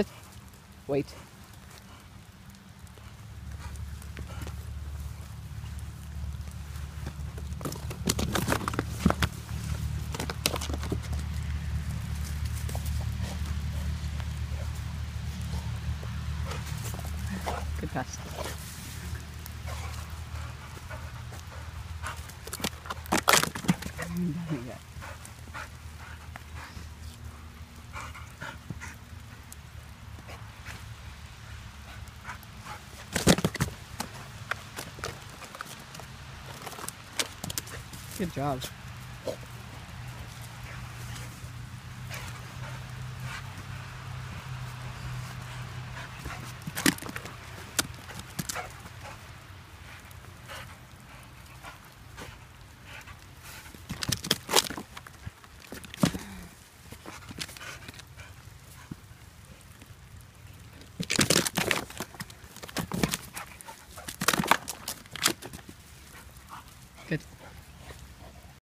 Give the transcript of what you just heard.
Sit. Wait. Good pass. Good job. Good.